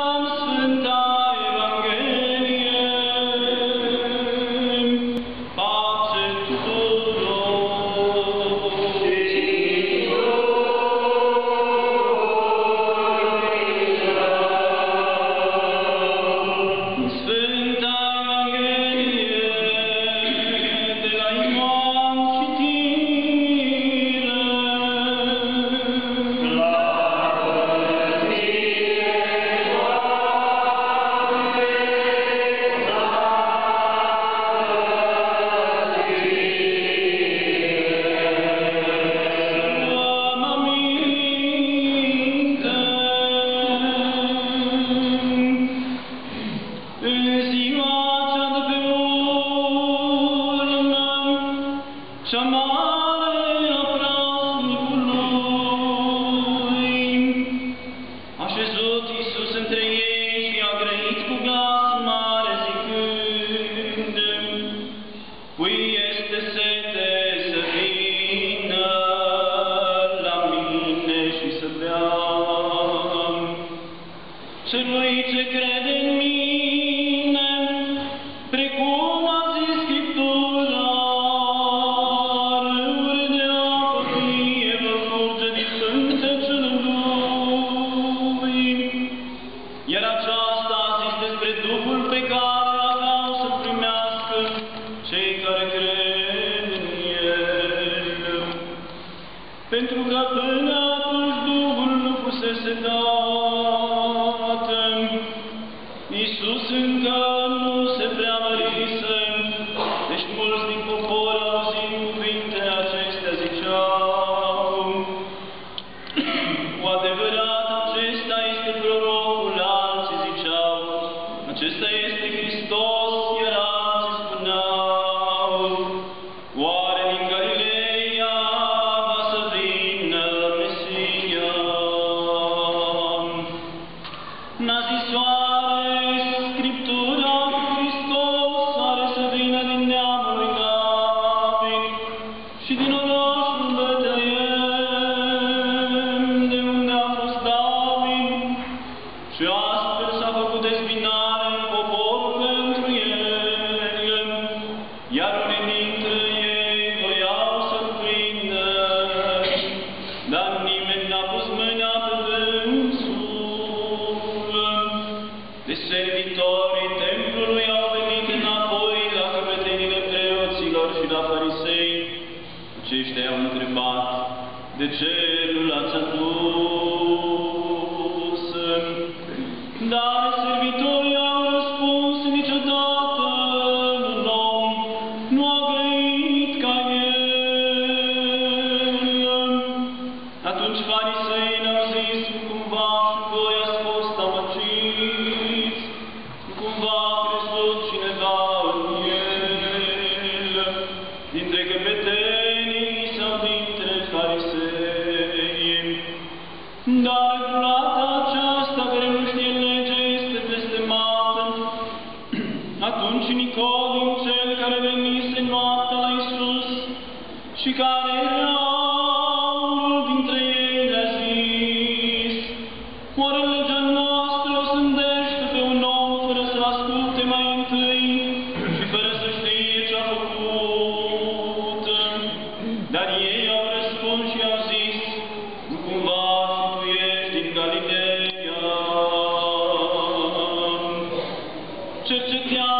Um, ziua cea de Pentru că până atunci Duhul nu fusese dat. Iisus încă N-a zis Aceștia i-au întrebat, de ce nu l-ați adus? Dar servitorii au răspuns, niciodată un om nu a grăit ca el. Atunci fariseii ne-au zis, nu cumva și voi ați fost amăgiți, nu cumva a crezut cineva în el, dintre căpetenii care era unul dintre ei, le-a zis, Oare legea noastră o sândește pe un om fără să-l asculte mai întâi și fără să știe ce-a făcut? Dar ei au răspuns și au zis, nu cumva și tu ești din Galileea. Cercetează